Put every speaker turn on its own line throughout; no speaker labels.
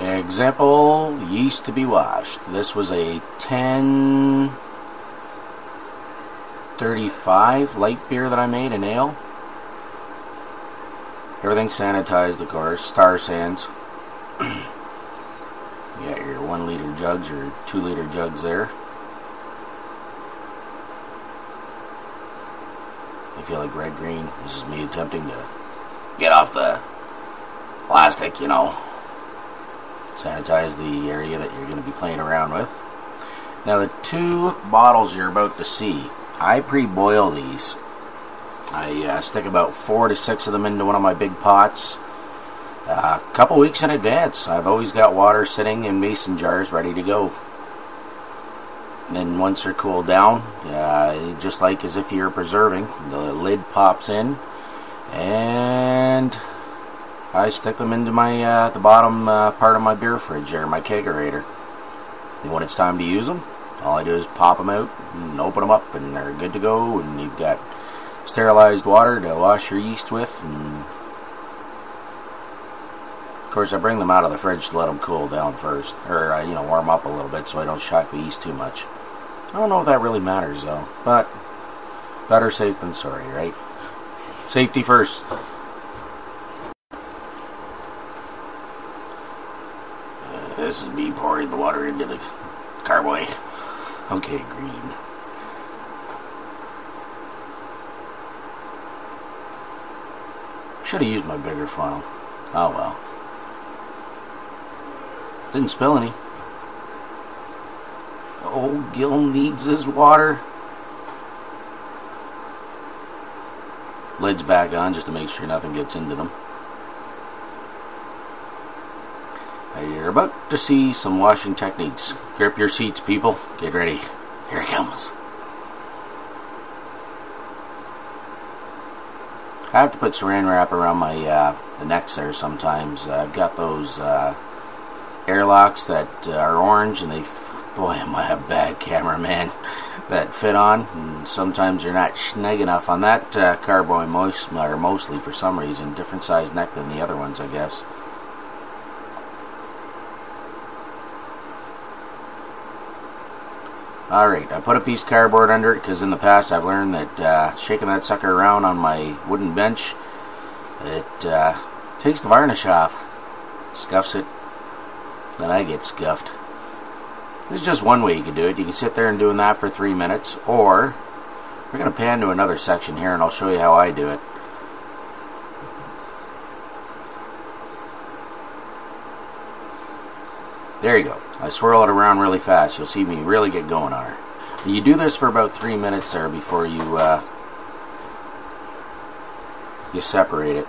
Example, yeast to be washed. This was a 1035 light beer that I made, an ale. Everything sanitized, of course, Star San. you got your one liter jugs or two liter jugs there. I feel like Red Green. This is me attempting to get off the plastic, you know sanitize the area that you're going to be playing around with. Now the two bottles you're about to see, I pre-boil these. I uh, stick about four to six of them into one of my big pots a uh, couple weeks in advance. I've always got water sitting in mason jars ready to go. Then once they're cooled down, uh, just like as if you're preserving, the lid pops in and I stick them into my uh, the bottom uh, part of my beer fridge there, my kegerator. And when it's time to use them, all I do is pop them out and open them up, and they're good to go. And you've got sterilized water to wash your yeast with. And of course, I bring them out of the fridge to let them cool down first, or uh, you know, warm up a little bit so I don't shock the yeast too much. I don't know if that really matters though, but better safe than sorry, right? Safety first. This is me pouring the water into the carboy. Okay, green. Should have used my bigger funnel. Oh well. Didn't spill any. Old Gil needs his water. Lid's back on just to make sure nothing gets into them. You're about to see some washing techniques. Grip your seats, people. Get ready. Here it comes. I have to put saran wrap around my uh, the necks there sometimes. Uh, I've got those uh, airlocks that uh, are orange, and they, boy, am I a bad cameraman, that fit on. And sometimes they're not snug enough on that uh, carboy most, or mostly for some reason, different size neck than the other ones, I guess. Alright, I put a piece of cardboard under it because in the past I've learned that uh, shaking that sucker around on my wooden bench, it uh, takes the varnish off, scuffs it, then I get scuffed. There's just one way you can do it. You can sit there and doing that for three minutes, or we're going to pan to another section here and I'll show you how I do it. There you go. I swirl it around really fast. You'll see me really get going on her. You do this for about three minutes there before you uh, you separate it.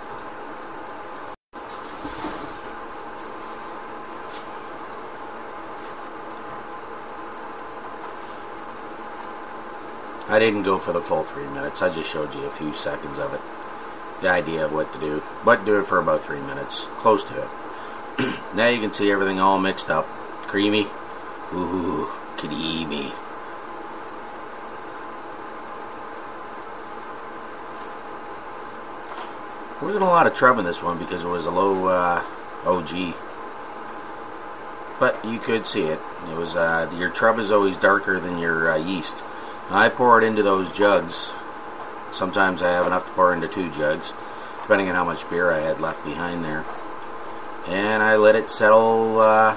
I didn't go for the full three minutes. I just showed you a few seconds of it. The idea of what to do. But do it for about three minutes. Close to it. now you can see everything all mixed up. Creamy. Ooh, creamy. There wasn't a lot of trub in this one because it was a low uh, OG. But you could see it. It was uh, your trub is always darker than your uh, yeast. I pour it into those jugs. Sometimes I have enough to pour into two jugs, depending on how much beer I had left behind there and I let it settle uh,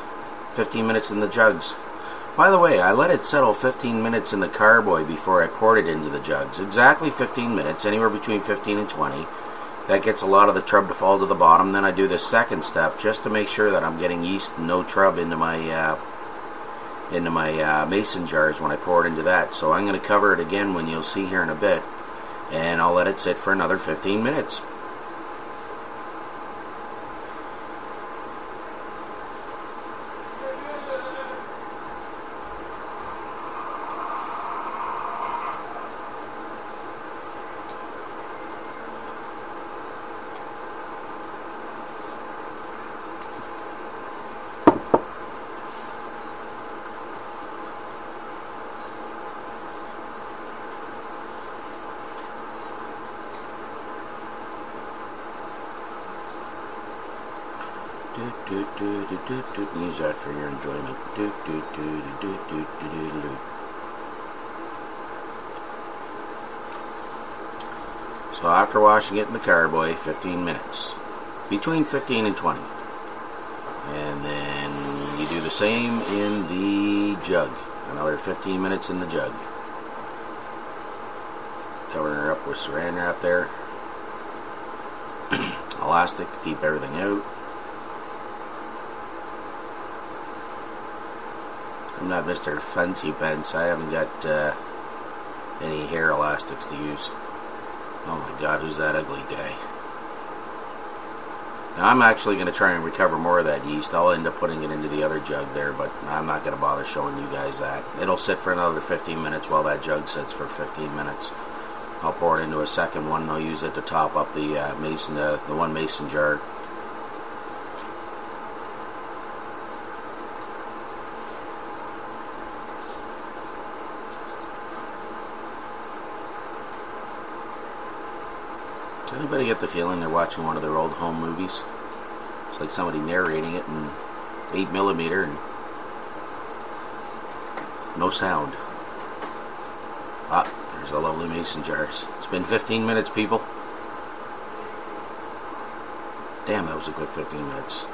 15 minutes in the jugs. By the way, I let it settle 15 minutes in the carboy before I poured it into the jugs. Exactly 15 minutes, anywhere between 15 and 20. That gets a lot of the trub to fall to the bottom. Then I do the second step just to make sure that I'm getting yeast no trub into my uh, into my uh, mason jars when I pour it into that. So I'm going to cover it again when you'll see here in a bit, and I'll let it sit for another 15 minutes. Use that for your enjoyment. So after washing it in the carboy, 15 minutes. Between 15 and 20. And then you do the same in the jug. Another 15 minutes in the jug. Covering her up with saran wrap there. Elastic to keep everything out. I'm not Mr. Fancy Pants. I haven't got uh, any hair elastics to use. Oh my god, who's that ugly guy? Now I'm actually going to try and recover more of that yeast. I'll end up putting it into the other jug there, but I'm not going to bother showing you guys that. It'll sit for another 15 minutes while that jug sits for 15 minutes. I'll pour it into a second one and I'll use it to top up the uh, mason, uh, the one mason jar. Anybody get the feeling they're watching one of their old home movies? It's like somebody narrating it in 8 millimeter and no sound. Ah, there's the lovely mason jars. It's been 15 minutes, people. Damn, that was a quick 15 minutes.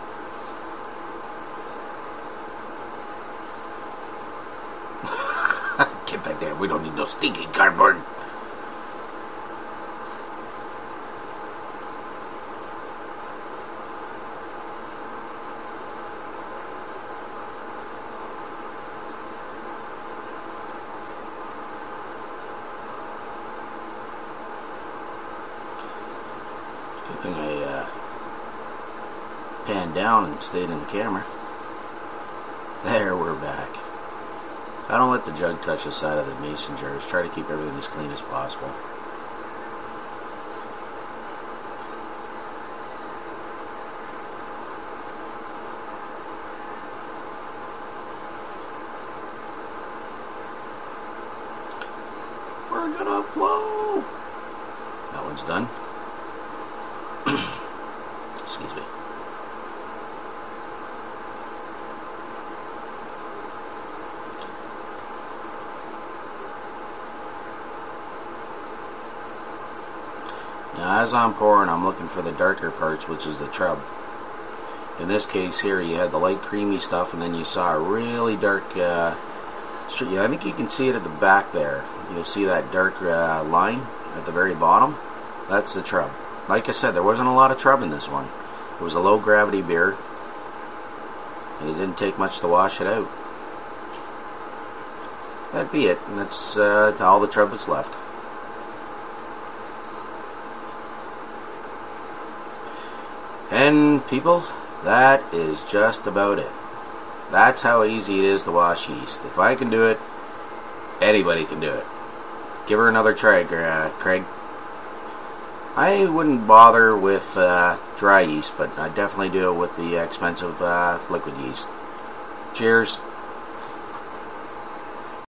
Get that damn. We don't need no stinking cardboard. Good thing I uh, panned down and stayed in the camera. There, we're back. I don't let the jug touch the side of the mason jars. Try to keep everything as clean as possible. We're gonna flow! That one's done. Excuse me. Now as I'm pouring, I'm looking for the darker parts, which is the trub. In this case here, you had the light creamy stuff, and then you saw a really dark, uh, I think you can see it at the back there. You'll see that dark uh, line at the very bottom. That's the trub. Like I said, there wasn't a lot of trub in this one. It was a low gravity beer, and it didn't take much to wash it out. That'd be it, and that's uh, all the trub that's left. And people, that is just about it. That's how easy it is to wash yeast. If I can do it, anybody can do it. Give her another try, Craig. I wouldn't bother with uh, dry yeast, but I definitely do it with the expensive uh, liquid yeast. Cheers.